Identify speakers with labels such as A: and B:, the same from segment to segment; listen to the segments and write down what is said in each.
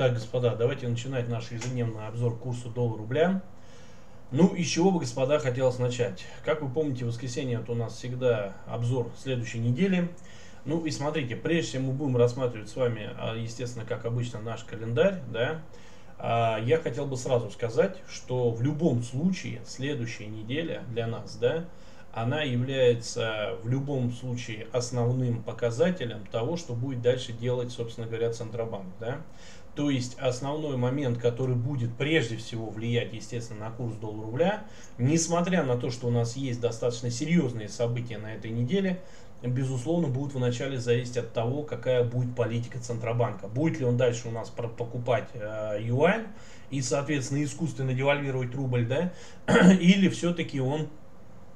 A: Так, господа, давайте начинать наш ежедневный обзор курса доллар-рубля. Ну, и с чего бы, господа, хотелось начать? Как вы помните, воскресенье это у нас всегда обзор следующей недели. Ну и смотрите, прежде чем мы будем рассматривать с вами, а, естественно, как обычно, наш календарь, да, а, я хотел бы сразу сказать, что в любом случае следующая неделя для нас, да, она является в любом случае основным показателем того, что будет дальше делать, собственно говоря, Центробанк. Да? То есть основной момент, который будет прежде всего влиять, естественно, на курс доллара-рубля, несмотря на то, что у нас есть достаточно серьезные события на этой неделе, безусловно, будут вначале зависеть от того, какая будет политика Центробанка. Будет ли он дальше у нас покупать э, юань и, соответственно, искусственно девальвировать рубль, да, или все-таки он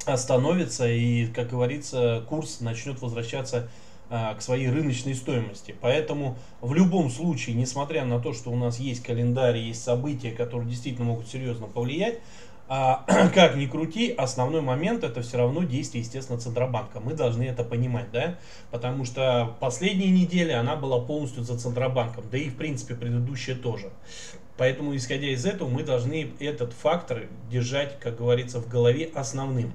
A: остановится и, как говорится, курс начнет возвращаться к своей рыночной стоимости. Поэтому в любом случае, несмотря на то, что у нас есть календарь, есть события, которые действительно могут серьезно повлиять, а, как ни крути, основной момент это все равно действие, естественно, Центробанка. Мы должны это понимать, да? Потому что последняя неделя, она была полностью за Центробанком, да и, в принципе, предыдущая тоже. Поэтому, исходя из этого, мы должны этот фактор держать, как говорится, в голове основным.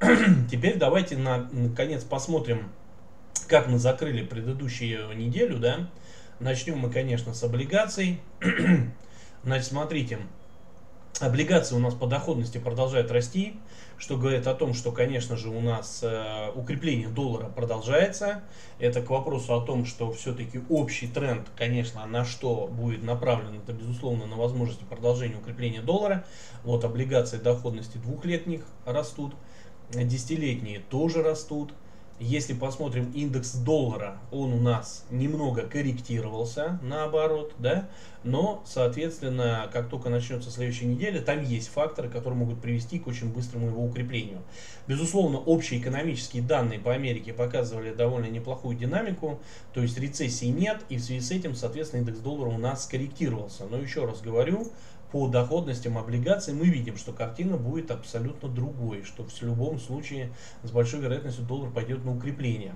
A: Теперь давайте на, наконец посмотрим, как мы закрыли предыдущую неделю, да. Начнем мы, конечно, с облигаций. Значит, смотрите, облигации у нас по доходности продолжают расти, что говорит о том, что, конечно же, у нас э, укрепление доллара продолжается. Это к вопросу о том, что все-таки общий тренд, конечно, на что будет направлен, это, безусловно, на возможности продолжения укрепления доллара. Вот облигации доходности двухлетних растут десятилетние тоже растут. Если посмотрим индекс доллара, он у нас немного корректировался, наоборот, да, но, соответственно, как только начнется следующая неделя, там есть факторы, которые могут привести к очень быстрому его укреплению. Безусловно, общие экономические данные по Америке показывали довольно неплохую динамику, то есть рецессии нет, и в связи с этим, соответственно, индекс доллара у нас скорректировался. Но еще раз говорю, по доходностям облигаций мы видим, что картина будет абсолютно другой, что в любом случае с большой вероятностью доллар пойдет на укрепление.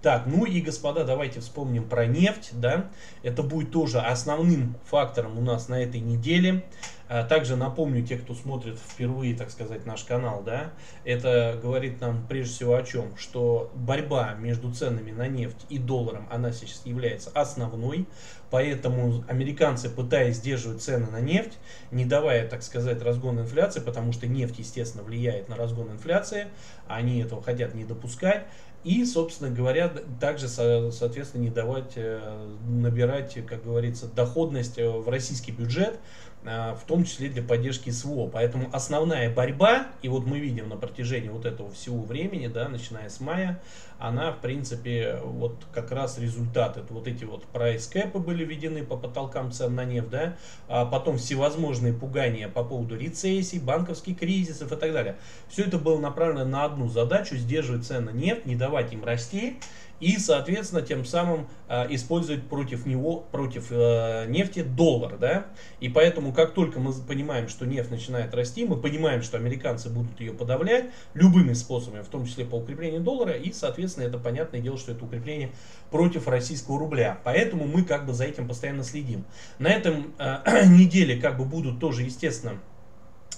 A: Так, ну и, господа, давайте вспомним про нефть, да, это будет тоже основным фактором у нас на этой неделе. А также напомню, те, кто смотрит впервые, так сказать, наш канал, да, это говорит нам прежде всего о чем, что борьба между ценами на нефть и долларом, она сейчас является основной, поэтому американцы, пытаясь сдерживать цены на нефть, не давая, так сказать, разгон инфляции, потому что нефть, естественно, влияет на разгон инфляции, они этого хотят не допускать, и, собственно говоря, также, соответственно, не давать э, набирать, как говорится, доходность э, в российский бюджет, в том числе для поддержки СВО. Поэтому основная борьба, и вот мы видим на протяжении вот этого всего времени, да, начиная с мая, она, в принципе, вот как раз результат. Это вот эти вот прайс-кэпы были введены по потолкам цен на нефть, да, а потом всевозможные пугания по поводу рецессий, банковских кризисов и так далее. Все это было направлено на одну задачу, сдерживать цены на нефть, не давать им расти, и, соответственно, тем самым э, использовать против него, против э, нефти доллар, да, и поэтому, как только мы понимаем, что нефть начинает расти, мы понимаем, что американцы будут ее подавлять любыми способами, в том числе по укреплению доллара, и, соответственно, это понятное дело, что это укрепление против российского рубля, поэтому мы как бы за этим постоянно следим. На этом э, неделе как бы будут тоже, естественно,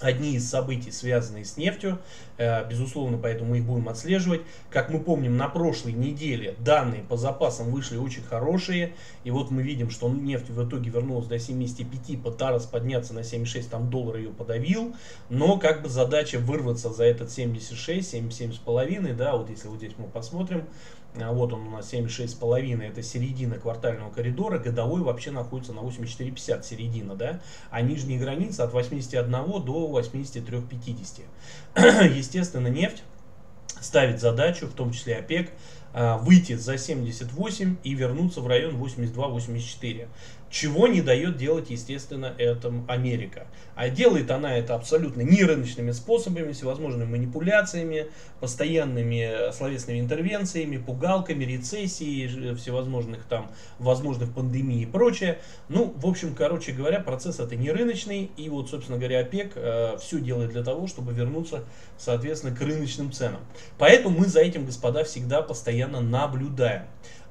A: одни из событий, связанные с нефтью. Э, безусловно, поэтому мы их будем отслеживать. Как мы помним, на прошлой неделе данные по запасам вышли очень хорошие. И вот мы видим, что нефть в итоге вернулась до 75, пыталась подняться на 76, там доллар ее подавил. Но как бы задача вырваться за этот 76, 77,5, да, вот если вот здесь мы посмотрим, вот он у нас 76,5, это середина квартального коридора, годовой вообще находится на 84,50 середина, да, а нижняя граница от 81 до 83,50. Естественно, нефть ставит задачу, в том числе ОПЕК, а, выйти за 78 и вернуться в район 82-84. Чего не дает делать, естественно, это Америка. А делает она это абсолютно нерыночными способами, всевозможными манипуляциями, постоянными словесными интервенциями, пугалками, рецессией, всевозможных там возможных пандемий и прочее. Ну, в общем, короче говоря, процесс это не рыночный. И вот, собственно говоря, ОПЕК э, все делает для того, чтобы вернуться, соответственно, к рыночным ценам. Поэтому мы за этим, господа, всегда постоянно наблюдаем.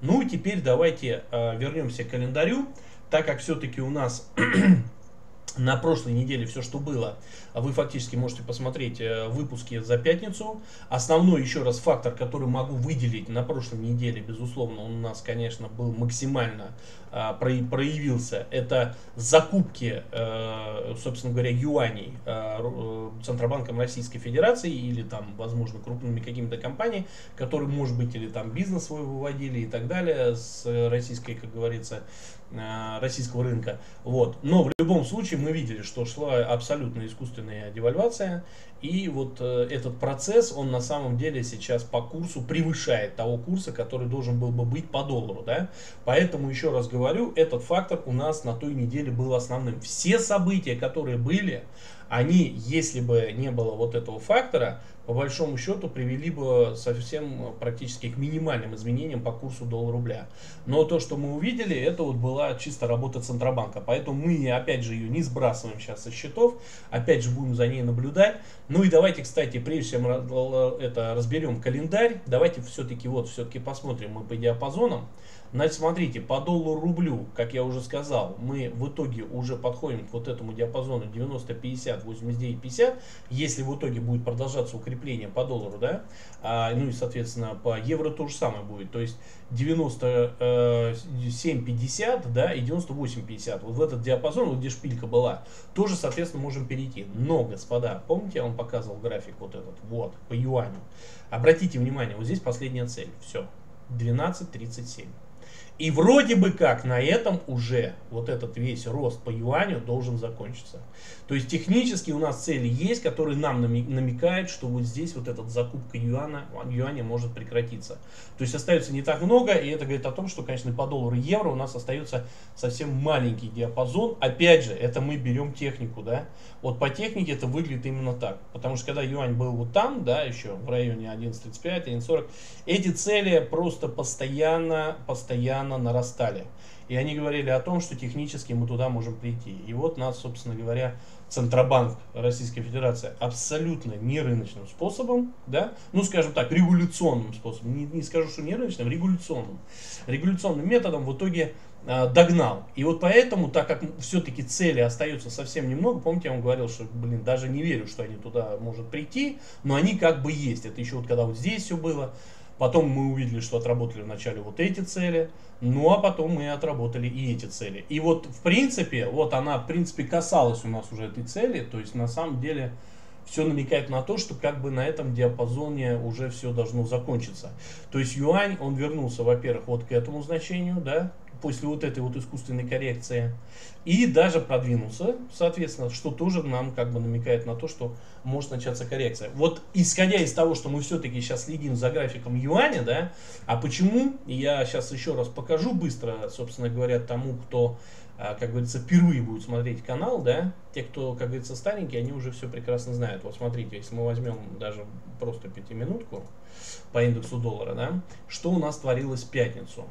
A: Ну и теперь давайте э, вернемся к календарю. Так как все-таки у нас на прошлой неделе все, что было, вы фактически можете посмотреть э, выпуски за пятницу. Основной еще раз фактор, который могу выделить на прошлой неделе, безусловно, он у нас, конечно, был максимально проявился. Это закупки, э, собственно говоря, юаней э, Центробанком Российской Федерации или там, возможно, крупными какими-то компаниями, которые, может быть, или там бизнес свой выводили и так далее с российской, как говорится, российского рынка. Вот. Но в любом случае мы видели, что шла абсолютно искусственная девальвация. И вот э, этот процесс, он на самом деле сейчас по курсу превышает того курса, который должен был бы быть по доллару. Да? Поэтому, еще раз говорю, этот фактор у нас на той неделе был основным. Все события, которые были, они, если бы не было вот этого фактора, по большому счету привели бы совсем практически к минимальным изменениям по курсу доллара-рубля. Но то, что мы увидели, это вот была чисто работа Центробанка. Поэтому мы, опять же, ее не сбрасываем сейчас со счетов, опять же, будем за ней наблюдать. Ну и давайте, кстати, прежде чем это разберем календарь, давайте все-таки вот все-таки посмотрим мы по диапазонам. Значит, смотрите, по доллару рублю, как я уже сказал, мы в итоге уже подходим к вот этому диапазону 90-50, 89-50. Если в итоге будет продолжаться укрепление по доллару, да, а, ну и, соответственно, по евро то же самое будет. То есть 97-50, да, и 98-50. Вот в этот диапазон, вот где шпилька была, тоже, соответственно, можем перейти. Но, господа, помните, я вам показывал график вот этот, вот, по юаню. Обратите внимание, вот здесь последняя цель. Все, 12.37. И вроде бы как на этом уже вот этот весь рост по юаню должен закончиться. То есть технически у нас цели есть, которые нам намекают, что вот здесь вот эта закупка юаня, юаня может прекратиться. То есть остается не так много, и это говорит о том, что, конечно, по доллару и евро у нас остается совсем маленький диапазон. Опять же, это мы берем технику, да. Вот по технике это выглядит именно так. Потому что когда юань был вот там, да, еще в районе 11.35, 11.40, эти цели просто постоянно, постоянно нарастали. И они говорили о том, что технически мы туда можем прийти. И вот нас, собственно говоря, Центробанк Российской Федерации абсолютно не рыночным способом, да, ну скажем так, регуляционным способом, не, не скажу, что не рыночным, регуляционным, регуляционным методом в итоге догнал. И вот поэтому, так как все-таки цели остаются совсем немного, помните, я вам говорил, что, блин, даже не верю, что они туда может прийти, но они как бы есть. Это еще вот когда вот здесь все было, Потом мы увидели, что отработали вначале вот эти цели, ну а потом мы отработали и эти цели. И вот в принципе, вот она в принципе касалась у нас уже этой цели, то есть на самом деле все намекает на то, что как бы на этом диапазоне уже все должно закончиться. То есть юань, он вернулся, во-первых, вот к этому значению, да, после вот этой вот искусственной коррекции. И даже продвинулся, соответственно, что тоже нам как бы намекает на то, что может начаться коррекция. Вот исходя из того, что мы все-таки сейчас следим за графиком юаня, да, а почему, я сейчас еще раз покажу быстро, собственно говоря, тому, кто, а, как говорится, впервые будет смотреть канал, да, те, кто, как говорится, старенькие, они уже все прекрасно знают. Вот смотрите, если мы возьмем даже просто пятиминутку по индексу доллара, да, что у нас творилось в пятницу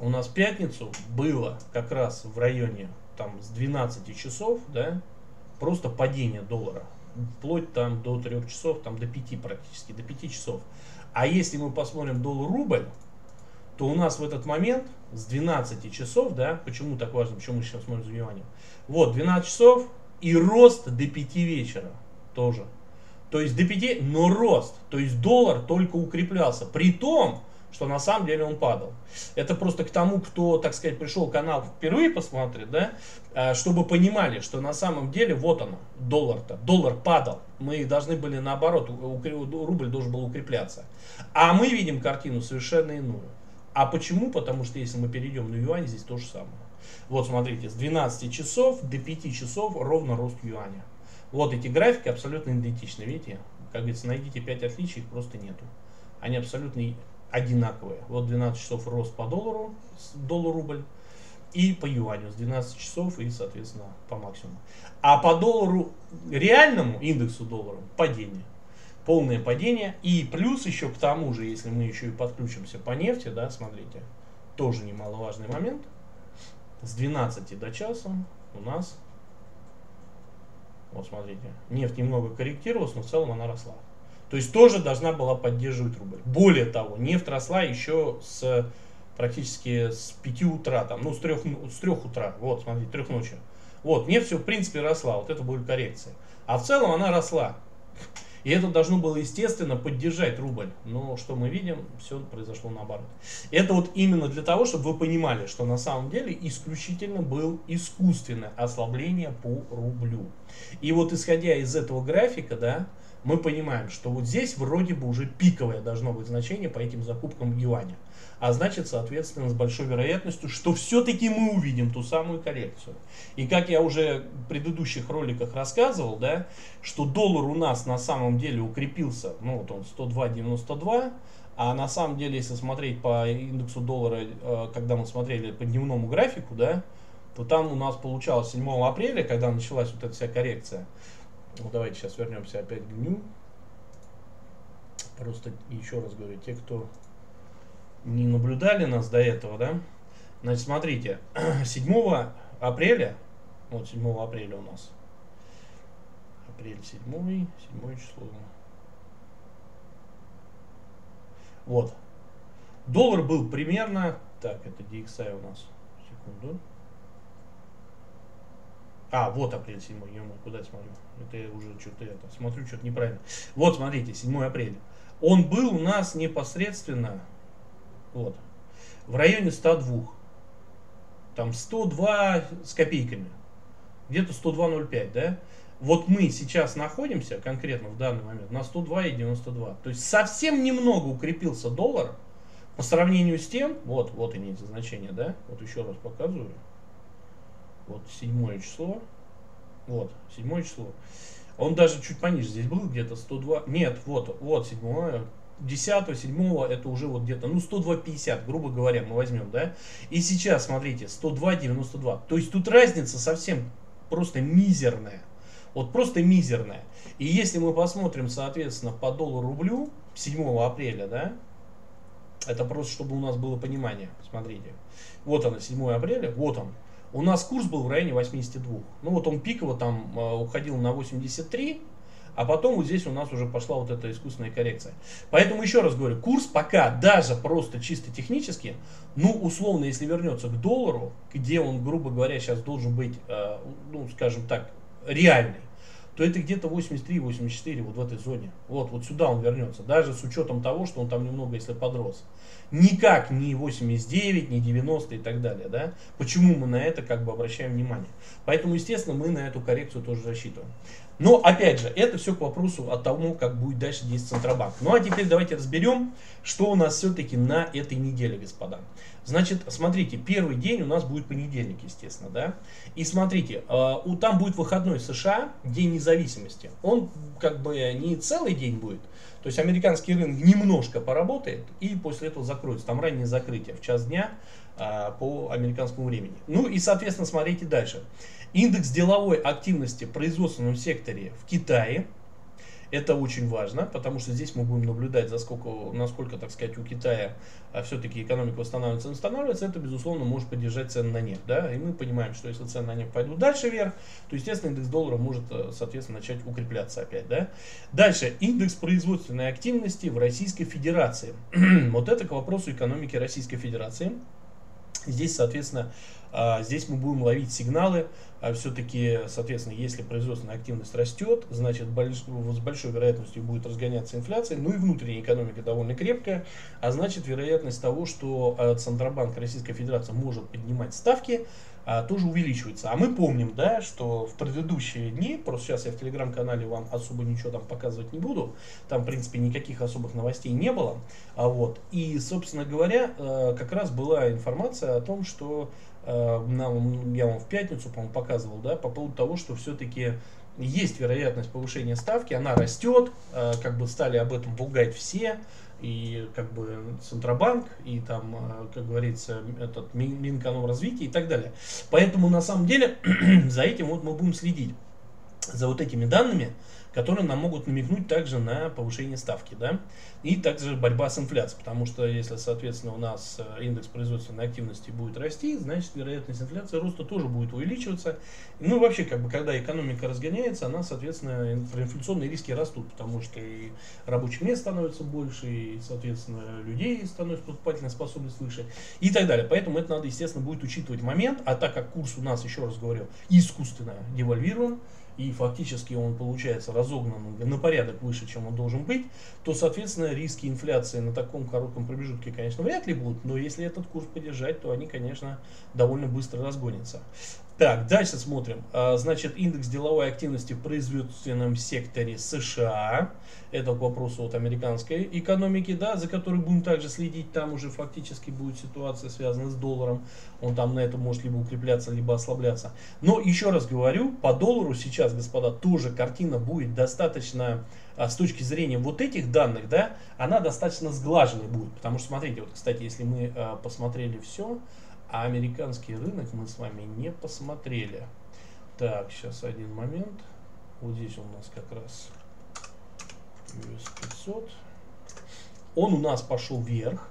A: у нас пятницу было как раз в районе там с 12 часов, да, просто падение доллара. Вплоть там до 3 часов, там до 5 практически, до 5 часов. А если мы посмотрим доллар-рубль, то у нас в этот момент с 12 часов, да, почему так важно, почему мы сейчас смотрим за юанем, вот 12 часов и рост до 5 вечера тоже. То есть до 5, но рост. То есть доллар только укреплялся. При том, что на самом деле он падал. Это просто к тому, кто, так сказать, пришел канал впервые посмотреть, да, а, чтобы понимали, что на самом деле вот оно, доллар-то, доллар падал. Мы должны были наоборот, рубль должен был укрепляться. А мы видим картину совершенно иную. А почему? Потому что если мы перейдем на юань, здесь то же самое. Вот смотрите, с 12 часов до 5 часов ровно рост юаня. Вот эти графики абсолютно идентичны, видите? Как говорится, найдите 5 отличий, их просто нету. Они абсолютно одинаковые. Вот 12 часов рост по доллару, доллар-рубль, и по юаню с 12 часов и, соответственно, по максимуму. А по доллару, реальному индексу доллара, падение. Полное падение. И плюс еще к тому же, если мы еще и подключимся по нефти, да, смотрите, тоже немаловажный момент. С 12 до часа у нас, вот смотрите, нефть немного корректировалась, но в целом она росла. То есть тоже должна была поддерживать рубль. Более того, нефть росла еще с практически с 5 утра, там, ну, с 3, с 3 утра, вот, смотрите, 3 ночи. Вот, нефть все, в принципе, росла, вот это были коррекции. А в целом она росла. И это должно было, естественно, поддержать рубль. Но что мы видим, все произошло наоборот. Это вот именно для того, чтобы вы понимали, что на самом деле исключительно был искусственное ослабление по рублю. И вот исходя из этого графика, да, мы понимаем, что вот здесь вроде бы уже пиковое должно быть значение по этим закупкам в юане. А значит, соответственно, с большой вероятностью, что все-таки мы увидим ту самую коррекцию. И как я уже в предыдущих роликах рассказывал, да, что доллар у нас на самом деле укрепился, ну вот он 102.92, а на самом деле, если смотреть по индексу доллара, э, когда мы смотрели по дневному графику, да, то там у нас получалось 7 апреля, когда началась вот эта вся коррекция. Ну, давайте сейчас вернемся опять к дню. Просто еще раз говорю, те, кто не наблюдали нас до этого, да, значит, смотрите, 7 апреля, вот 7 апреля у нас, апрель 7, 7 число, вот, доллар был примерно, так, это DXI у нас, секунду, а, вот апрель 7, ё куда я смотрю? Это я уже что-то это, смотрю, что-то неправильно. Вот, смотрите, 7 апреля. Он был у нас непосредственно вот. В районе 102. Там 102 с копейками. Где-то 102.05, да? Вот мы сейчас находимся, конкретно в данный момент, на 102,92. То есть совсем немного укрепился доллар по сравнению с тем, вот, вот они эти значения, да? Вот еще раз показываю. Вот седьмое число. Вот, седьмое число. Он даже чуть пониже здесь был, где-то 102. Нет, вот, вот седьмое, 10 7 это уже вот где-то, ну, 102,50, грубо говоря, мы возьмем, да. И сейчас, смотрите, 102,92. То есть тут разница совсем просто мизерная. Вот просто мизерная. И если мы посмотрим, соответственно, по доллару рублю 7 апреля, да, это просто, чтобы у нас было понимание. Смотрите. Вот она, 7 апреля, вот он. У нас курс был в районе 82. Ну вот он пиково там э, уходил на 83, а потом вот здесь у нас уже пошла вот эта искусственная коррекция. Поэтому еще раз говорю, курс пока даже просто чисто технически, ну условно, если вернется к доллару, где он, грубо говоря, сейчас должен быть, э, ну скажем так, реальный, то это где-то 83-84 вот в этой зоне. Вот, вот сюда он вернется, даже с учетом того, что он там немного, если подрос. Никак не 89, не 90 и так далее. Да? Почему мы на это как бы обращаем внимание? Поэтому, естественно, мы на эту коррекцию тоже рассчитываем. Но, опять же, это все к вопросу о тому, как будет дальше действовать Центробанк. Ну, а теперь давайте разберем, что у нас все-таки на этой неделе, господа. Значит, смотрите, первый день у нас будет понедельник, естественно, да. И смотрите, э, там будет выходной США, День независимости. Он как бы не целый день будет, то есть американский рынок немножко поработает и после этого закроется. Там раннее закрытие в час дня а, по американскому времени. Ну и, соответственно, смотрите дальше. Индекс деловой активности в производственном секторе в Китае. Это очень важно, потому что здесь мы будем наблюдать, за сколько, насколько, так сказать, у Китая а, все-таки экономика восстанавливается и восстанавливается. Это, безусловно, может поддержать цены на нефть. Да? И мы понимаем, что если цены на нефть пойдут дальше вверх, то, естественно, индекс доллара может, э, соответственно, начать укрепляться опять. Да? Дальше. Индекс производственной активности в Российской Федерации. вот это к вопросу экономики Российской Федерации. Здесь, соответственно, здесь мы будем ловить сигналы. А Все-таки, соответственно, если производственная активность растет, значит с большой вероятностью будет разгоняться инфляция. Ну и внутренняя экономика довольно крепкая. А значит вероятность того, что а, Центробанк Российской Федерации может поднимать ставки, а, тоже увеличивается. А мы помним, да, что в предыдущие дни, просто сейчас я в телеграм-канале вам особо ничего там показывать не буду, там, в принципе, никаких особых новостей не было, а вот, и, собственно говоря, э, как раз была информация о том, что нам, я вам в пятницу, по-моему, показывал, да, по поводу того, что все-таки есть вероятность повышения ставки, она растет, э, как бы стали об этом пугать все, и как бы Центробанк, и там, э, как говорится, этот Минэкономразвитие и так далее. Поэтому на самом деле за этим вот мы будем следить, за вот этими данными, которые нам могут намекнуть также на повышение ставки, да, и также борьба с инфляцией, потому что если, соответственно, у нас э, индекс производственной активности будет расти, значит, вероятность инфляции роста тоже будет увеличиваться. Ну, вообще, как бы, когда экономика разгоняется, она, соответственно, инфляционные риски растут, потому что и рабочих мест становится больше, и, соответственно, людей становится покупательная способность выше, и так далее. Поэтому это надо, естественно, будет учитывать момент, а так как курс у нас, еще раз говорю, искусственно девальвирован, и фактически он получается разогнан на порядок выше, чем он должен быть, то, соответственно, риски инфляции на таком коротком промежутке, конечно, вряд ли будут, но если этот курс поддержать, то они, конечно, довольно быстро разгонятся. Так, дальше смотрим. А, значит, индекс деловой активности в производственном секторе США. Это к вопросу от американской экономики, да, за которой будем также следить. Там уже фактически будет ситуация связана с долларом. Он там на этом может либо укрепляться, либо ослабляться. Но еще раз говорю, по доллару сейчас, господа, тоже картина будет достаточно а, с точки зрения вот этих данных, да, она достаточно сглаженной будет. Потому что, смотрите, вот, кстати, если мы а, посмотрели все, а американский рынок мы с вами не посмотрели. Так, сейчас один момент. Вот здесь у нас как раз US 500. Он у нас пошел вверх.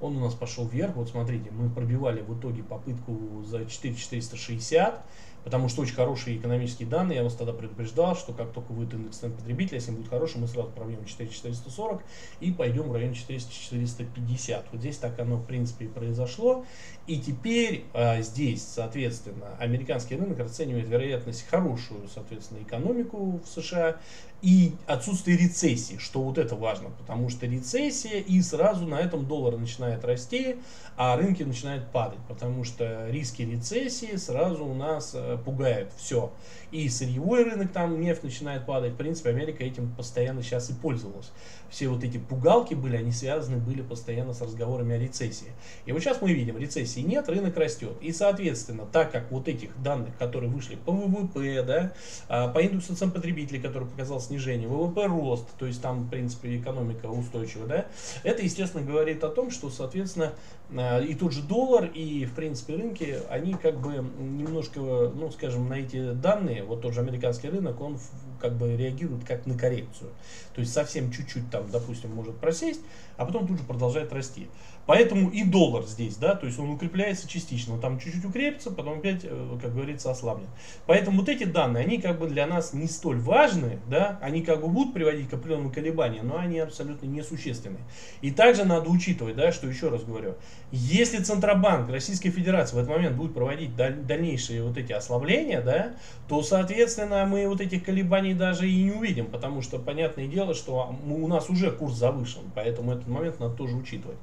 A: Он у нас пошел вверх. Вот смотрите, мы пробивали в итоге попытку за 4460. Потому что очень хорошие экономические данные, я вас тогда предупреждал, что как только выйдет индекс цен потребителя, если он будет хороший, мы сразу пробьем 4440 и пойдем в районе 400-450. Вот здесь так оно в принципе и произошло. И теперь а, здесь, соответственно, американский рынок расценивает вероятность хорошую, соответственно, экономику в США и отсутствие рецессии, что вот это важно, потому что рецессия и сразу на этом доллар начинает расти, а рынки начинают падать, потому что риски рецессии сразу у нас э, пугают все. И сырьевой рынок, там нефть начинает падать, в принципе, Америка этим постоянно сейчас и пользовалась. Все вот эти пугалки были, они связаны были постоянно с разговорами о рецессии. И вот сейчас мы видим, рецессии нет, рынок растет. И, соответственно, так как вот этих данных, которые вышли по ВВП, да, а, по индексу цен потребителей, который показал снижение, ВВП рост, то есть там, в принципе, экономика устойчива, да, это, естественно, говорит о том, что, соответственно, а, и тот же доллар, и, в принципе, рынки, они как бы немножко, ну, скажем, на эти данные, вот тот же американский рынок, он как бы реагирует как на коррекцию. То есть совсем чуть-чуть там, допустим, может просесть, а потом тут же продолжает расти. Поэтому и доллар здесь, да, то есть он укрепляется частично, там чуть-чуть укрепится, потом опять, э, как говорится, ослабнет. Поэтому вот эти данные, они как бы для нас не столь важны, да, они как бы будут приводить к определенным колебаниям, но они абсолютно несущественны. И также надо учитывать, да, что еще раз говорю, если Центробанк Российской Федерации в этот момент будет проводить дальнейшие вот эти ослабления, да, то, соответственно, мы вот этих колебаний даже и не увидим, потому что, понятное дело, что у нас уже курс завышен, поэтому этот момент надо тоже учитывать.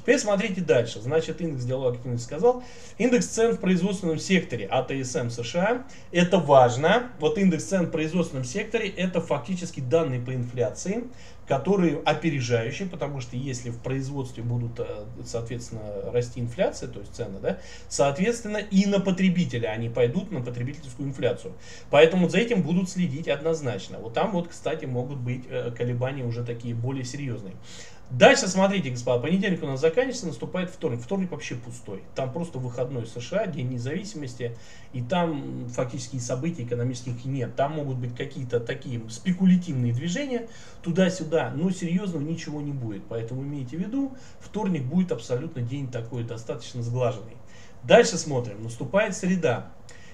A: Теперь смотрите дальше. Значит, индекс деловой активности сказал. Индекс цен в производственном секторе АТСМ США. Это важно. Вот индекс цен в производственном секторе это фактически данные по инфляции, которые опережающие, потому что если в производстве будут, э, соответственно, расти инфляция, то есть цены, да, соответственно, и на потребителя они пойдут на потребительскую инфляцию. Поэтому за этим будут следить однозначно. Вот там вот, кстати, могут быть э, колебания уже такие более серьезные. Дальше смотрите, господа, понедельник у нас заканчивается, наступает вторник. Вторник вообще пустой. Там просто выходной США, День независимости, и там фактически событий экономических нет. Там могут быть какие-то такие спекулятивные движения туда-сюда, но серьезного ничего не будет. Поэтому имейте в виду, вторник будет абсолютно день такой достаточно сглаженный. Дальше смотрим. Наступает среда.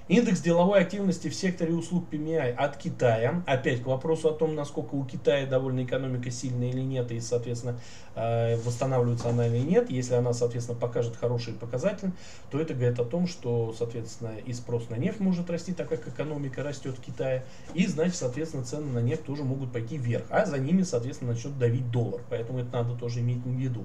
A: Индекс деловой активности в секторе услуг PMI от Китая. Опять к вопросу о том, насколько у Китая довольно экономика сильная или нет, и, соответственно, э, восстанавливается она или нет. Если она, соответственно, покажет хороший показатель, то это говорит о том, что, соответственно, и спрос на нефть может расти, так как экономика растет в Китае. И, значит, соответственно, цены на нефть тоже могут пойти вверх. А за ними, соответственно, начнет давить доллар. Поэтому это надо тоже иметь в виду.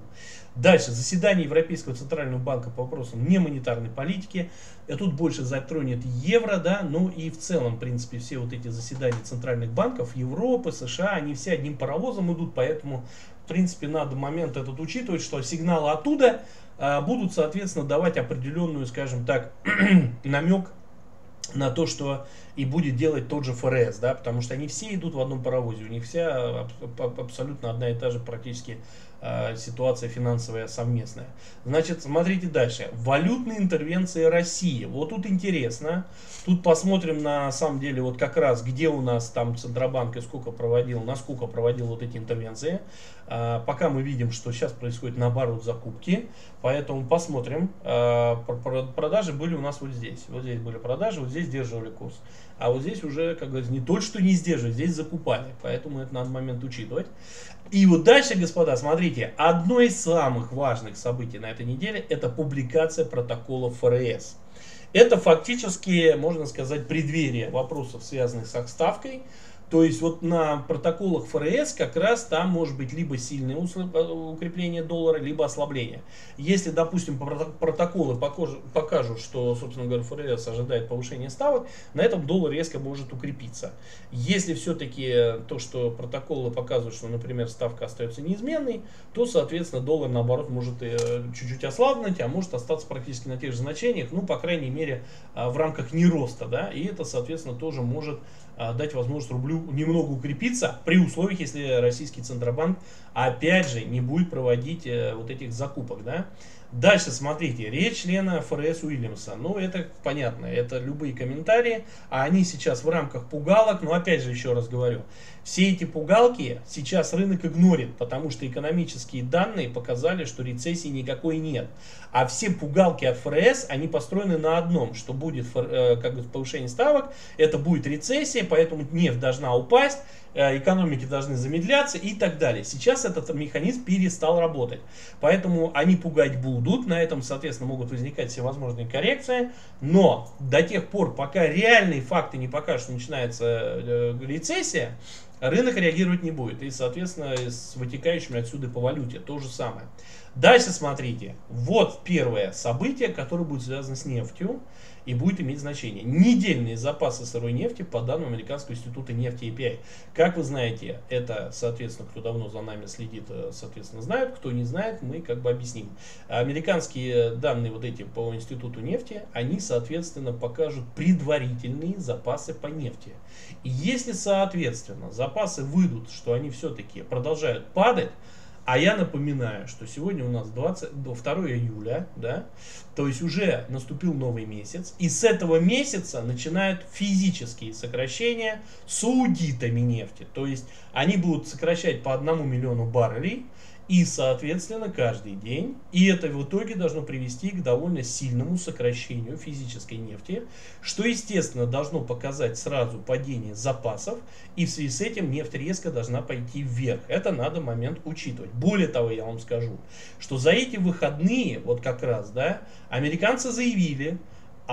A: Дальше. Заседание Европейского центрального банка по вопросам немонетарной политики. И тут больше затронет евро, да, ну и в целом, в принципе, все вот эти заседания центральных банков Европы, США, они все одним паровозом идут, поэтому, в принципе, надо момент этот учитывать, что сигналы оттуда а, будут, соответственно, давать определенную, скажем так, намек на то, что и будет делать тот же ФРС, да, потому что они все идут в одном паровозе, у них вся абсолютно одна и та же практически э, ситуация финансовая совместная. Значит, смотрите дальше. Валютные интервенции России. Вот тут интересно. Тут посмотрим на самом деле вот как раз, где у нас там Центробанк и сколько проводил, насколько проводил вот эти интервенции. А, пока мы видим, что сейчас происходит наоборот закупки. Поэтому посмотрим. А, продажи были у нас вот здесь. Вот здесь были продажи, вот здесь сдерживали курс. А вот здесь уже, как говорится, не то, что не сдерживали, здесь закупали. Поэтому это надо момент учитывать. И вот дальше, господа, смотрите, одно из самых важных событий на этой неделе это публикация протокола ФРС. Это фактически, можно сказать, преддверие вопросов, связанных с отставкой. То есть вот на протоколах ФРС как раз там может быть либо сильное укрепление доллара, либо ослабление. Если, допустим, протоколы покажут, что, собственно говоря, ФРС ожидает повышения ставок, на этом доллар резко может укрепиться. Если все-таки то, что протоколы показывают, что, например, ставка остается неизменной, то, соответственно, доллар, наоборот, может э, чуть-чуть ослабнуть, а может остаться практически на тех же значениях, ну, по крайней мере, а, в рамках нероста, да, и это, соответственно, тоже может дать возможность рублю немного укрепиться при условиях, если российский Центробанк опять же не будет проводить э, вот этих закупок. Да? Дальше смотрите, речь члена ФРС Уильямса. Ну, это понятно, это любые комментарии, а они сейчас в рамках пугалок, но опять же еще раз говорю, все эти пугалки сейчас рынок игнорит, потому что экономические данные показали, что рецессии никакой нет. А все пугалки от ФРС, они построены на одном, что будет э, как бы, повышение ставок, это будет рецессия, поэтому нефть должна упасть, Э, экономики должны замедляться и так далее. Сейчас этот механизм перестал работать. Поэтому они пугать будут, на этом, соответственно, могут возникать всевозможные коррекции. Но до тех пор, пока реальные факты не покажут, что начинается э, рецессия, рынок реагировать не будет. И, соответственно, с вытекающими отсюда по валюте то же самое. Дальше смотрите. Вот первое событие, которое будет связано с нефтью и будет иметь значение. Недельные запасы сырой нефти по данным Американского института нефти API. Как вы знаете, это, соответственно, кто давно за нами следит, э, соответственно, знают. Кто не знает, мы как бы объясним. Американские данные вот эти по институту нефти, они, соответственно, покажут предварительные запасы по нефти. И если, соответственно, запасы выйдут, что они все-таки продолжают падать, а я напоминаю, что сегодня у нас 20, 2 июля, да, то есть уже наступил новый месяц, и с этого месяца начинают физические сокращения с аудитами нефти. То есть они будут сокращать по 1 миллиону баррелей, и, соответственно, каждый день. И это в итоге должно привести к довольно сильному сокращению физической нефти, что, естественно, должно показать сразу падение запасов, и в связи с этим нефть резко должна пойти вверх. Это надо момент учитывать. Более того, я вам скажу, что за эти выходные, вот как раз, да, американцы заявили,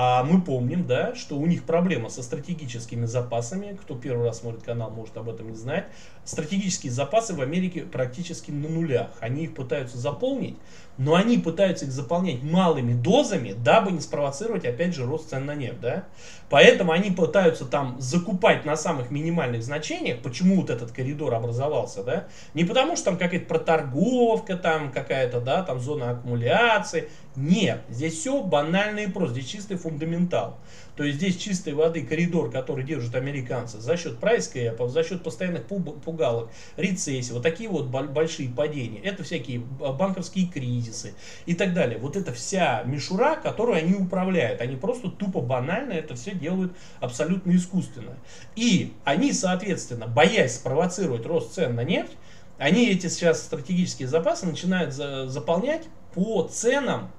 A: а мы помним, да, что у них проблема со стратегическими запасами. Кто первый раз смотрит канал, может об этом не знать. Стратегические запасы в Америке практически на нулях. Они их пытаются заполнить, но они пытаются их заполнять малыми дозами, дабы не спровоцировать, опять же, рост цен на нефть. Да? Поэтому они пытаются там закупать на самых минимальных значениях. Почему вот этот коридор образовался? Да? Не потому, что там какая-то проторговка, там какая-то да, там зона аккумуляции. Нет, здесь все банально и просто. Здесь чистый фундаментал. То есть здесь чистой воды коридор, который держат американцы за счет прайс-кэпов, за счет постоянных пугалок, рецессий, вот такие вот большие падения. Это всякие банковские кризисы и так далее. Вот это вся мишура, которую они управляют. Они просто тупо банально это все делают абсолютно искусственно. И они, соответственно, боясь спровоцировать рост цен на нефть, они эти сейчас стратегические запасы начинают заполнять по ценам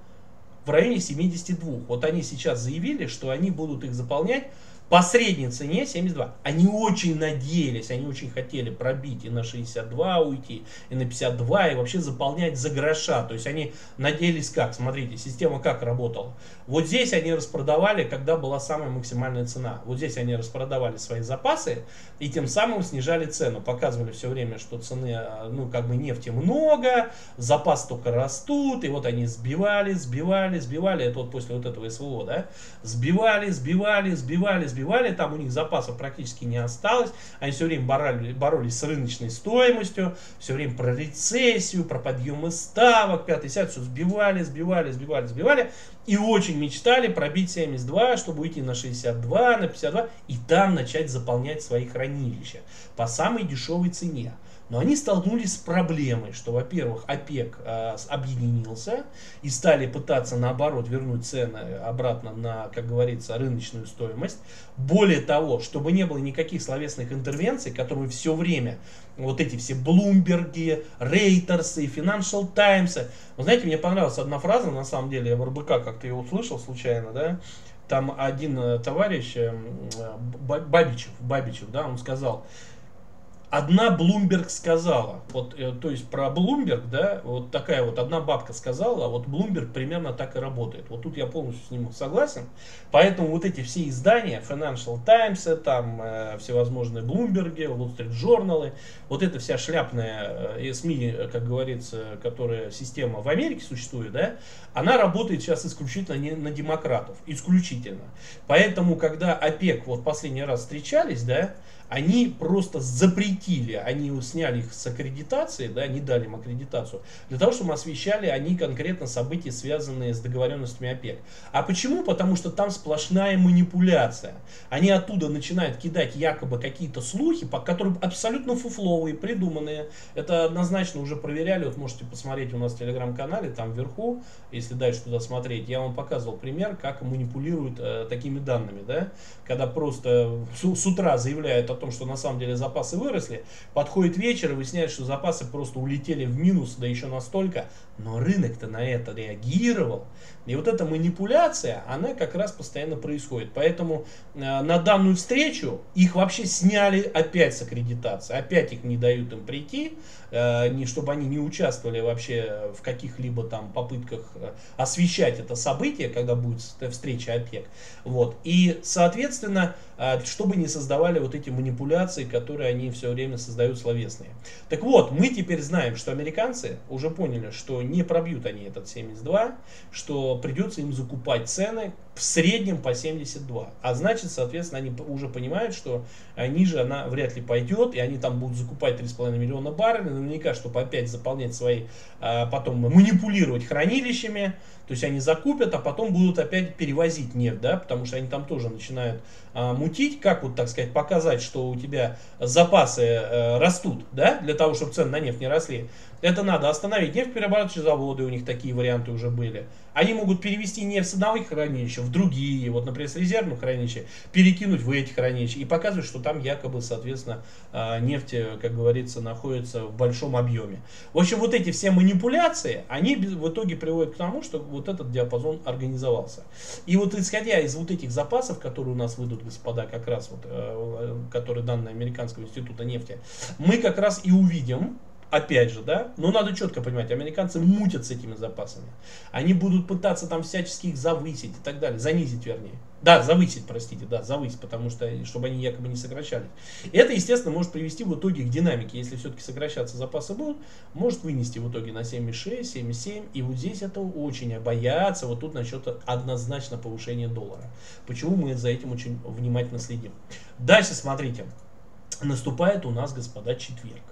A: в районе 72. Вот они сейчас заявили, что они будут их заполнять по средней цене 72. Они очень надеялись, они очень хотели пробить и на 62 уйти, и на 52, и вообще заполнять за гроша. То есть они надеялись как? Смотрите, система как работала. Вот здесь они распродавали, когда была самая максимальная цена. Вот здесь они распродавали свои запасы и тем самым снижали цену. Показывали все время, что цены, ну как бы нефти много, запас только растут, и вот они сбивали, сбивали, сбивали. Это вот после вот этого СВО, да? Сбивали, сбивали, сбивали, сбивали сбивали, там у них запасов практически не осталось, они все время боролись, боролись с рыночной стоимостью, все время про рецессию, про подъемы ставок, 5 сяд, все сбивали, сбивали, сбивали, сбивали, и очень мечтали пробить 72, чтобы уйти на 62, на 52, и там начать заполнять свои хранилища по самой дешевой цене. Но они столкнулись с проблемой, что, во-первых, ОПЕК э, объединился и стали пытаться, наоборот, вернуть цены обратно на, как говорится, рыночную стоимость. Более того, чтобы не было никаких словесных интервенций, которые все время, вот эти все Блумберги, Рейтерсы, Financial Times. Вы знаете, мне понравилась одна фраза, на самом деле, я в РБК как-то ее услышал случайно, да, там один э, товарищ, э, Бабичев, Бабичев, да, он сказал, одна Блумберг сказала, вот, э, то есть про Блумберг, да, вот такая вот одна бабка сказала, а вот Блумберг примерно так и работает. Вот тут я полностью с ним согласен. Поэтому вот эти все издания, Financial Times, там э, всевозможные Блумберги, Wall Street Journal, вот эта вся шляпная э, СМИ, как говорится, которая система в Америке существует, да, она работает сейчас исключительно не на демократов, исключительно. Поэтому, когда ОПЕК вот последний раз встречались, да, они просто запретили, они сняли их с аккредитации, да, не дали им аккредитацию, для того, чтобы освещали они конкретно события, связанные с договоренностями ОПЕК. А почему? Потому что там сплошная манипуляция. Они оттуда начинают кидать якобы какие-то слухи, которые абсолютно фуфловые, придуманные. Это однозначно уже проверяли, вот можете посмотреть у нас в телеграм-канале, там вверху, если дальше туда смотреть, я вам показывал пример, как манипулируют э, такими данными, да, когда просто с, с утра заявляют о том, что на самом деле запасы выросли, подходит вечер и выясняется, что запасы просто улетели в минус, да еще настолько, но рынок-то на это реагировал. И вот эта манипуляция, она как раз постоянно происходит. Поэтому э, на данную встречу их вообще сняли опять с аккредитации. Опять их не дают им прийти, не, чтобы они не участвовали вообще в каких-либо там попытках э, освещать это событие, когда будет встреча ОПЕК. Вот. И, соответственно, э, чтобы не создавали вот эти манипуляции, которые они все время создают словесные. Так вот, мы теперь знаем, что американцы уже поняли, что не пробьют они этот 72, что придется им закупать цены в среднем по 72. А значит, соответственно, они уже понимают, что ниже она вряд ли пойдет, и они там будут закупать 3,5 миллиона баррелей, наверняка, чтобы опять заполнять свои, а, потом манипулировать хранилищами, то есть они закупят, а потом будут опять перевозить нефть, да, потому что они там тоже начинают а, мутить, как вот, так сказать, показать, что у тебя запасы а, растут, да, для того, чтобы цены на нефть не росли. Это надо остановить нефтеперерабатывающие заводы, у них такие варианты уже были. Они могут перевести нефть с одного хранилища в другие, вот, например, с резервного хранилища, перекинуть в эти хранилища и показывать, что там якобы, соответственно, а, нефть, как говорится, находится в большом объеме. В общем, вот эти все манипуляции, они в итоге приводят к тому, что вот этот диапазон организовался. И вот исходя из вот этих запасов, которые у нас выйдут, господа, как раз вот, э, которые данные Американского института нефти, мы как раз и увидим, опять же, да, но надо четко понимать, американцы мутят с этими запасами. Они будут пытаться там всячески их завысить и так далее, занизить вернее. Да, завысить, простите, да, завысить, потому что, чтобы они якобы не сокращались. Это, естественно, может привести в итоге к динамике. Если все-таки сокращаться запасы будут, может вынести в итоге на 7,6, 7,7. И вот здесь это очень боятся. Вот тут насчет однозначно повышения доллара. Почему мы за этим очень внимательно следим. Дальше смотрите. Наступает у нас, господа, четверг.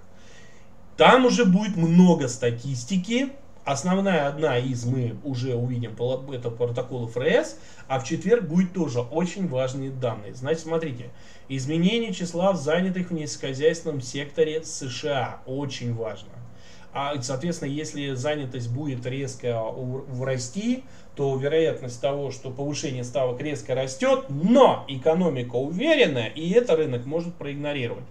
A: Там уже будет много статистики. Основная одна из мы уже увидим, это протокол ФРС, а в четверг будет тоже очень важные данные. Значит, смотрите, изменение числа занятых в несельскохозяйственном секторе США очень важно. А, соответственно, если занятость будет резко расти, то вероятность того, что повышение ставок резко растет, но экономика уверенная, и это рынок может проигнорировать.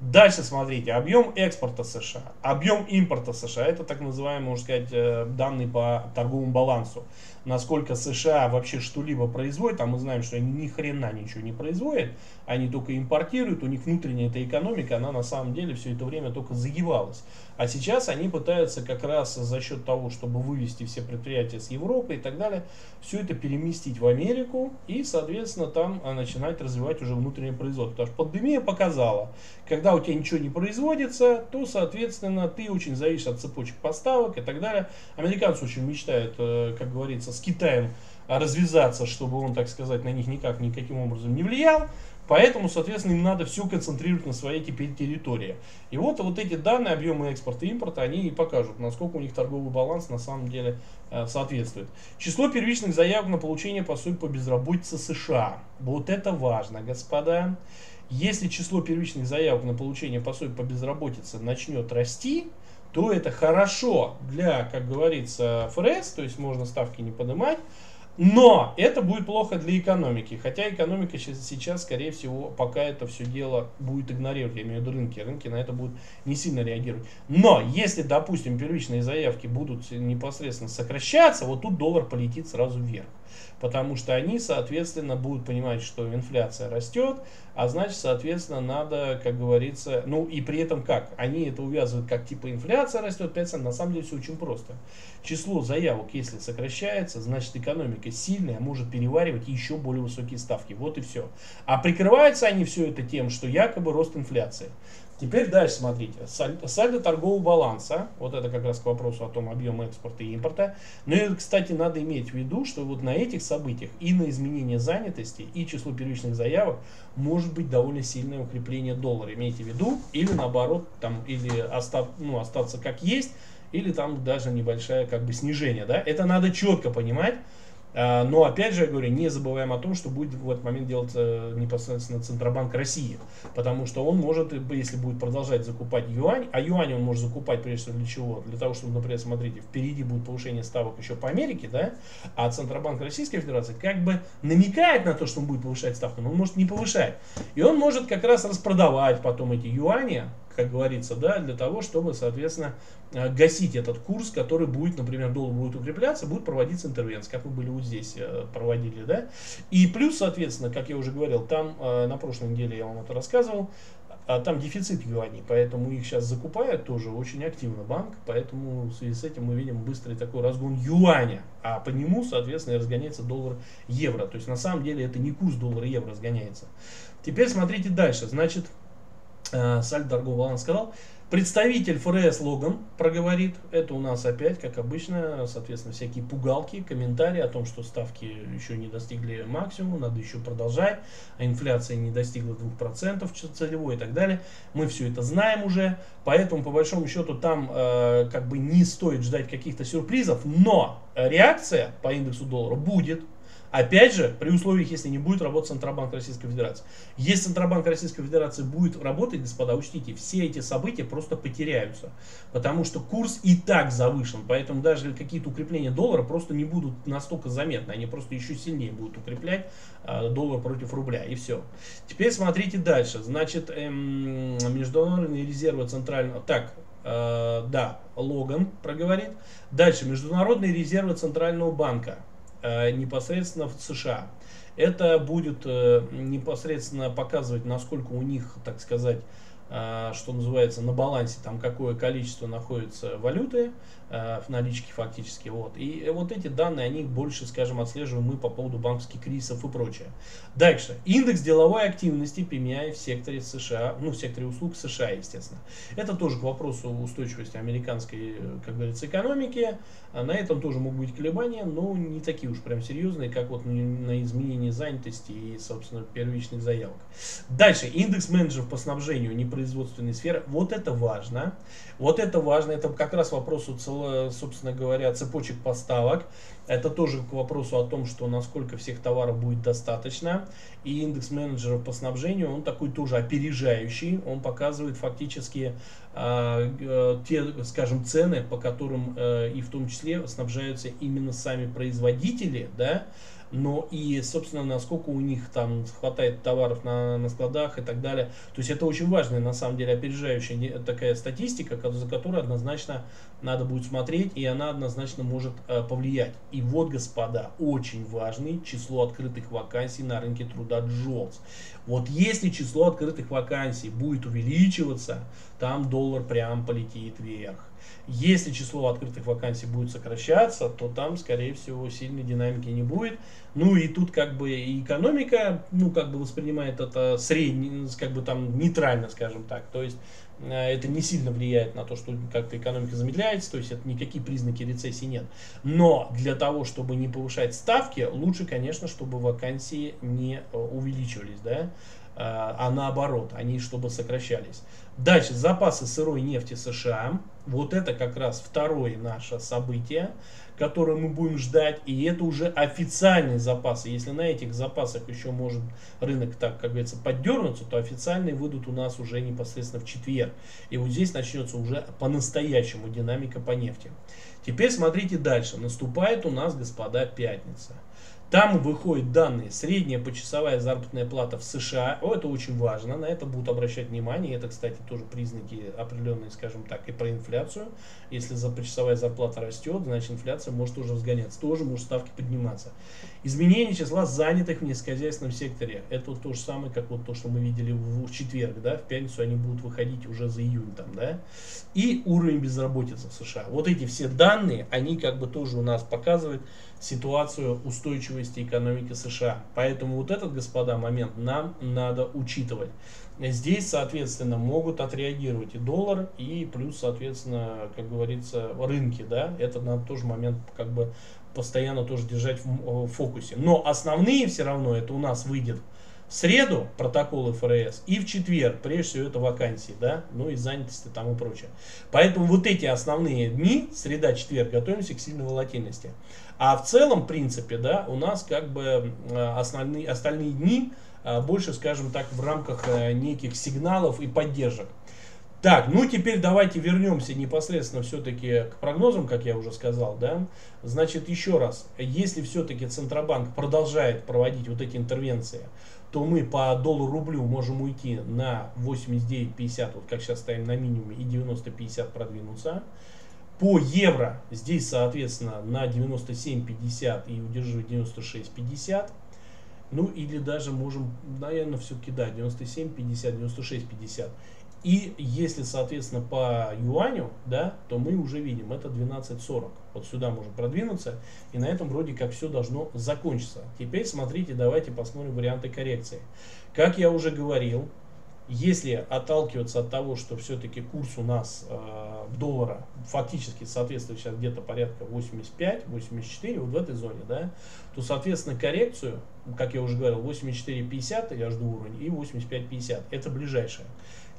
A: Дальше смотрите, объем экспорта США, объем импорта США, это так называемые, можно сказать, э, данные по торговому балансу. Насколько США вообще что-либо производит, а мы знаем, что они ни хрена ничего не производят, они только импортируют, у них внутренняя эта экономика, она на самом деле все это время только загибалась. А сейчас они пытаются как раз за счет того, чтобы вывести все предприятия с Европы и так далее, все это переместить в Америку и, соответственно, там а, начинать развивать уже внутреннее производство. Потому что пандемия показала, когда у тебя ничего не производится, то, соответственно, ты очень зависишь от цепочек поставок и так далее. Американцы очень мечтают, э, как говорится, с Китаем развязаться, чтобы он, так сказать, на них никак никаким образом не влиял. Поэтому, соответственно, им надо все концентрировать на своей теперь территории. И вот, вот эти данные, объемы экспорта и импорта, они и покажут, насколько у них торговый баланс на самом деле э, соответствует. Число первичных заявок на получение пособий по безработице США. Вот это важно, господа. Если число первичных заявок на получение пособия по безработице начнет расти, то это хорошо для, как говорится, ФРС, то есть можно ставки не поднимать, но это будет плохо для экономики. Хотя экономика сейчас, скорее всего, пока это все дело будет игнорировать, я имею в виду рынки. Рынки на это будут не сильно реагировать. Но если, допустим, первичные заявки будут непосредственно сокращаться, вот тут доллар полетит сразу вверх потому что они, соответственно, будут понимать, что инфляция растет, а значит, соответственно, надо, как говорится, ну и при этом как? Они это увязывают как типа инфляция растет 5%, на самом деле все очень просто. Число заявок, если сокращается, значит экономика сильная, может переваривать еще более высокие ставки. Вот и все. А прикрываются они все это тем, что якобы рост инфляции. Теперь дальше смотрите. Сальдо торгового баланса, вот это как раз к вопросу о том объеме экспорта и импорта. Но и, кстати, надо иметь в виду, что вот на этих событиях и на изменение занятости, и число первичных заявок может быть довольно сильное укрепление доллара. Имейте в виду, или наоборот, там, или остав, ну, остаться как есть, или там даже небольшое как бы снижение. Да? Это надо четко понимать. А, но опять же, я говорю, не забываем о том, что будет в этот момент делать э, непосредственно Центробанк России. Потому что он может, если будет продолжать закупать юань, а юань он может закупать прежде всего для чего? Для того, чтобы, например, смотрите, впереди будет повышение ставок еще по Америке, да, а Центробанк Российской Федерации как бы намекает на то, что он будет повышать ставку, но он может не повышать. И он может как раз распродавать потом эти юани, как говорится, да, для того, чтобы, соответственно, э, гасить этот курс, который будет, например, доллар будет укрепляться, будет проводиться интервенция, как мы были вот здесь э, проводили, да. И плюс, соответственно, как я уже говорил, там э, на прошлой неделе я вам это рассказывал, а там дефицит юаней, поэтому их сейчас закупают тоже очень активно банк, поэтому в связи с этим мы видим быстрый такой разгон юаня, а по нему, соответственно, разгоняется доллар-евро. То есть на самом деле это не курс доллара-евро разгоняется. Теперь смотрите дальше. Значит, э, сальдо торгового баланса сказал, Представитель ФРС Логан проговорит, это у нас опять, как обычно, соответственно, всякие пугалки, комментарии о том, что ставки еще не достигли максимума, надо еще продолжать, а инфляция не достигла 2% целевой и так далее. Мы все это знаем уже, поэтому, по большому счету, там э, как бы не стоит ждать каких-то сюрпризов, но реакция по индексу доллара будет, Опять же, при условиях, если не будет работать Центробанк Российской Федерации. Если Центробанк Российской Федерации будет работать, господа, учтите, все эти события просто потеряются. Потому что курс и так завышен. Поэтому даже какие-то укрепления доллара просто не будут настолько заметны. Они просто еще сильнее будут укреплять э, доллар против рубля. И все. Теперь смотрите дальше. Значит, эм, международные резервы центрального... Так, э, да, Логан проговорит. Дальше, международные резервы Центрального банка. Э, непосредственно в США. Это будет э, непосредственно показывать, насколько у них, так сказать, э, что называется, на балансе, там какое количество находится валюты, в наличке фактически. Вот. И вот эти данные, они больше, скажем, отслеживаем мы по поводу банковских кризисов и прочее. Дальше. Индекс деловой активности PMI в секторе США, ну, в секторе услуг США, естественно. Это тоже к вопросу устойчивости американской, как говорится, экономики. А на этом тоже могут быть колебания, но не такие уж прям серьезные, как вот на изменение занятости и, собственно, первичных заявок. Дальше. Индекс менеджеров по снабжению непроизводственной сферы. Вот это важно. Вот это важно. Это как раз вопрос целого собственно говоря, цепочек поставок. Это тоже к вопросу о том, что насколько всех товаров будет достаточно. И индекс менеджера по снабжению, он такой тоже опережающий. Он показывает фактически э, те, скажем, цены, по которым э, и в том числе снабжаются именно сами производители, да, но и, собственно, насколько у них там хватает товаров на, на складах и так далее. То есть это очень важная, на самом деле, опережающая такая статистика, за которой однозначно надо будет смотреть, и она однозначно может э, повлиять. И вот, господа, очень важный число открытых вакансий на рынке труда Джолс. Вот если число открытых вакансий будет увеличиваться, там доллар прям полетит вверх. Если число открытых вакансий будет сокращаться, то там, скорее всего, сильной динамики не будет. Ну и тут как бы и экономика, ну как бы воспринимает это средне, как бы там нейтрально, скажем так. То есть э, это не сильно влияет на то, что как-то экономика замедляется, то есть это никакие признаки рецессии нет. Но для того, чтобы не повышать ставки, лучше, конечно, чтобы вакансии не э, увеличивались, да, а, а наоборот, они чтобы сокращались. Дальше, запасы сырой нефти США. Вот это как раз второе наше событие, которые мы будем ждать, и это уже официальные запасы. Если на этих запасах еще может рынок, так как говорится, поддернуться, то официальные выйдут у нас уже непосредственно в четверг. И вот здесь начнется уже по-настоящему динамика по нефти. Теперь смотрите дальше. Наступает у нас, господа, пятница. Там выходят данные, средняя почасовая заработная плата в США. О, это очень важно, на это будут обращать внимание. Это, кстати, тоже признаки определенные, скажем так, и про инфляцию. Если за почасовая зарплата растет, значит инфляция может уже разгоняться, тоже может ставки подниматься. Изменение числа занятых в низкохозяйственном секторе. Это то же самое, как вот то, что мы видели в четверг, да, в пятницу они будут выходить уже за июнь там, да. И уровень безработицы в США. Вот эти все данные, они как бы тоже у нас показывают, ситуацию устойчивости экономики США. Поэтому вот этот, господа, момент нам надо учитывать. Здесь, соответственно, могут отреагировать и доллар, и плюс, соответственно, как говорится, рынки, да, это надо тоже момент как бы постоянно тоже держать в фокусе. Но основные все равно, это у нас выйдет среду протоколы ФРС и в четверг, прежде всего, это вакансии, да, ну и занятости и тому прочее. Поэтому вот эти основные дни, среда, четверг, готовимся к сильной волатильности. А в целом, в принципе, да, у нас как бы э, основные, остальные дни э, больше, скажем так, в рамках э, неких сигналов и поддержек. Так, ну теперь давайте вернемся непосредственно все-таки к прогнозам, как я уже сказал, да. Значит, еще раз, если все-таки Центробанк продолжает проводить вот эти интервенции, то мы по доллару-рублю можем уйти на 89.50, вот как сейчас стоим на минимуме, и 90.50 продвинуться. По евро здесь, соответственно, на 97.50 и удерживать 96.50. Ну или даже можем, наверное, все-таки да, 97.50, 96.50. И если, соответственно, по юаню, да, то мы уже видим, это 12.40. Вот сюда можем продвинуться, и на этом вроде как все должно закончиться. Теперь смотрите, давайте посмотрим варианты коррекции. Как я уже говорил, если отталкиваться от того, что все-таки курс у нас э, доллара фактически соответствует сейчас где-то порядка 85-84, вот в этой зоне, да, то, соответственно, коррекцию, как я уже говорил, 84.50 я жду уровень и 85.50. Это ближайшее.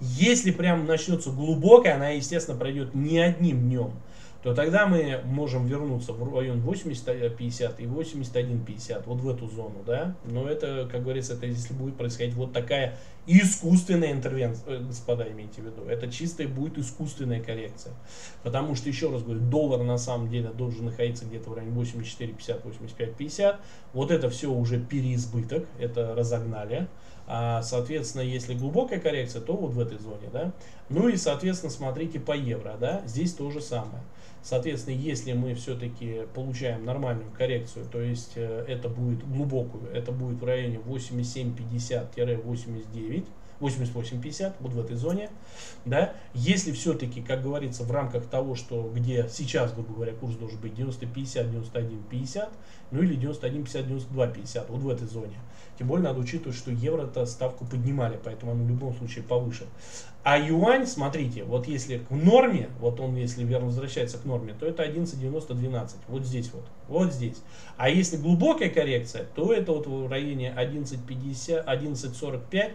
A: Если прям начнется глубокая, она, естественно, пройдет не одним днем, то тогда мы можем вернуться в район 80-50 и 81-50, вот в эту зону, да. Но это, как говорится, это если будет происходить вот такая искусственная интервенция, э, господа, имейте в виду, это чистая будет искусственная коррекция. Потому что, еще раз говорю, доллар на самом деле должен находиться где-то в районе 84-50, 85-50. Вот это все уже переизбыток, это разогнали. А, соответственно, если глубокая коррекция, то вот в этой зоне, да. Ну и, соответственно, смотрите по евро, да, здесь то же самое. Соответственно, если мы все-таки получаем нормальную коррекцию, то есть э, это будет глубокую, это будет в районе 87,50-89, 88,50, вот в этой зоне, да, если все-таки, как говорится, в рамках того, что где сейчас, грубо говоря, курс должен быть 90,50, 91,50, ну или 91,50, 92,50, вот в этой зоне. Тем более надо учитывать, что евро-то ставку поднимали, поэтому оно в любом случае повыше. А юань, смотрите, вот если к норме, вот он если верно возвращается к норме, то это 11,90-12, вот здесь вот, вот здесь. А если глубокая коррекция, то это вот в районе 11,50, 11,45,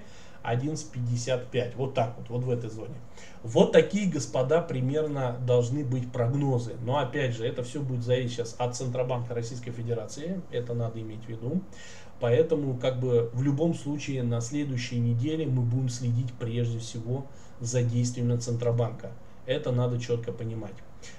A: 11.55. Вот так вот, вот в этой зоне. Вот такие, господа, примерно должны быть прогнозы. Но опять же, это все будет зависеть сейчас от Центробанка Российской Федерации. Это надо иметь в виду. Поэтому, как бы, в любом случае, на следующей неделе мы будем следить прежде всего за действиями Центробанка. Это надо четко понимать.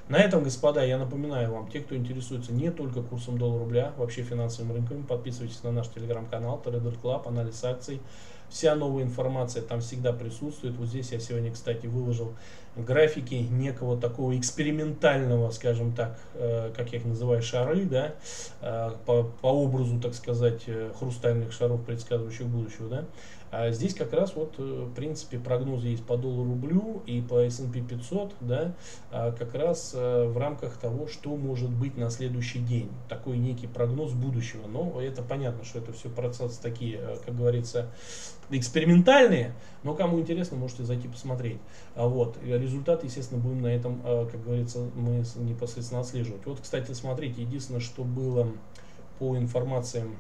A: На этом, господа, я напоминаю вам, те, кто интересуется не только курсом доллара-рубля, вообще финансовым рынком, подписывайтесь на наш телеграм-канал Trader Club, анализ акций. Вся новая информация там всегда присутствует. Вот здесь я сегодня, кстати, выложил графики некого такого экспериментального, скажем так, э, как я их называю, шары, да, э, по, по образу, так сказать, э, хрустальных шаров, предсказывающих будущего, да. А здесь как раз вот, э, в принципе, прогнозы есть по доллару рублю и по S&P 500, да, а как раз э, в рамках того, что может быть на следующий день. Такой некий прогноз будущего. Но это понятно, что это все процессы такие, э, как говорится, экспериментальные, но кому интересно, можете зайти посмотреть. А вот, результат, естественно, будем на этом, как говорится, мы непосредственно отслеживать. Вот, кстати, смотрите, единственное, что было по информациям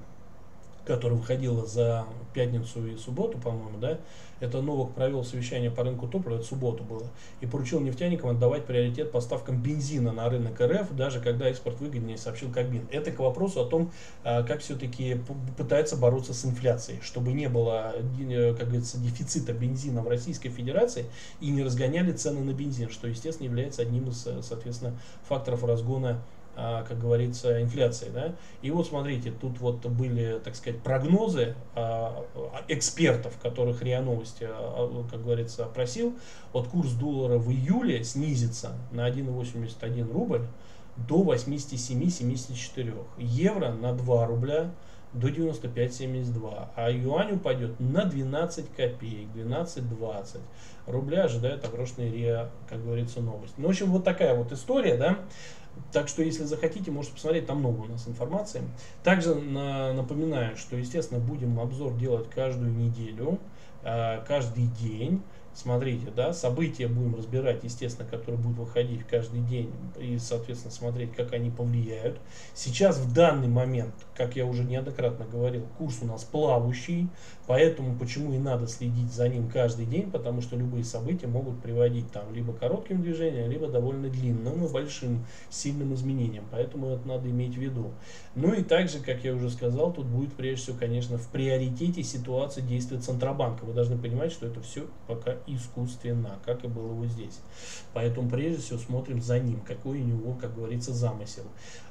A: которая выходила за пятницу и субботу, по-моему, да, это Новок провел совещание по рынку топлива, это субботу было, и поручил нефтяникам отдавать приоритет поставкам бензина на рынок РФ, даже когда экспорт выгоднее, сообщил Кабмин. Это к вопросу о том, а, как все-таки пытается бороться с инфляцией, чтобы не было, э, как говорится, дефицита бензина в Российской Федерации и не разгоняли цены на бензин, что, естественно, является одним из, э, соответственно, факторов разгона как говорится, инфляции. Да? И вот смотрите, тут вот были, так сказать, прогнозы а, экспертов, которых РИА Новости, а, как говорится, опросил. Вот курс доллара в июле снизится на 1,81 рубль до 87-74. Евро на 2 рубля до 95.72, а юань упадет на 12 копеек, 12.20. Рубля ожидает огромный РИА, как говорится, новость. Ну, в общем, вот такая вот история, да. Так что, если захотите, можете посмотреть, там много у нас информации. Также на, напоминаю, что, естественно, будем обзор делать каждую неделю, э, каждый день. Смотрите, да, события будем разбирать, естественно, которые будут выходить каждый день и, соответственно, смотреть, как они повлияют. Сейчас, в данный момент, как я уже неоднократно говорил, курс у нас плавающий, поэтому почему и надо следить за ним каждый день, потому что любые события могут приводить там либо коротким движением, либо довольно длинным и большим, сильным изменениям, поэтому это надо иметь в виду. Ну и также, как я уже сказал, тут будет прежде всего, конечно, в приоритете ситуация действия Центробанка. Вы должны понимать, что это все пока искусственно, как и было вот здесь. Поэтому прежде всего смотрим за ним, какой у него, как говорится, замысел.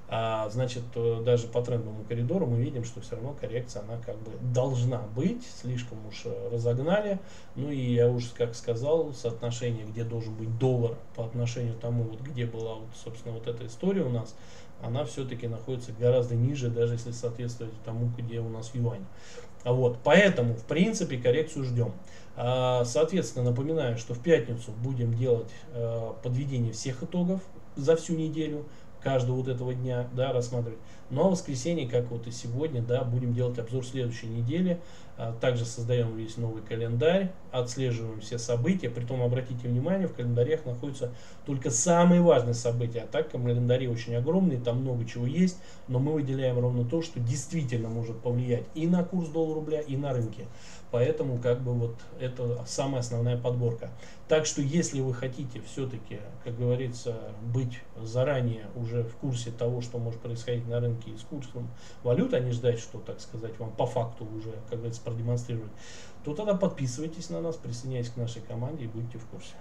A: А, значит, э, даже по трендовому коридору мы видим, что все равно коррекция, она как бы должна быть, слишком уж э, разогнали. Ну и я уже, как сказал, соотношение, где должен быть доллар по отношению к тому, вот, где была, вот, собственно, вот эта история у нас, она все-таки находится гораздо ниже, даже если соответствовать тому, где у нас юань. Вот, поэтому, в принципе, коррекцию ждем. А, соответственно, напоминаю, что в пятницу будем делать э, подведение всех итогов за всю неделю каждого вот этого дня, да, рассматривать. Ну а в воскресенье, как вот и сегодня, да, будем делать обзор следующей недели. А, также создаем весь новый календарь, отслеживаем все события. Притом, обратите внимание, в календарях находятся только самые важные события. А так календари очень огромные, там много чего есть, но мы выделяем ровно то, что действительно может повлиять и на курс доллара-рубля, и на рынке. Поэтому как бы вот это самая основная подборка. Так что если вы хотите все-таки, как говорится, быть заранее уже в курсе того, что может происходить на рынке и с курсом валют, а не ждать, что, так сказать, вам по факту уже, как говорится, продемонстрировать, то тогда подписывайтесь на нас, присоединяйтесь к нашей команде и будьте в курсе.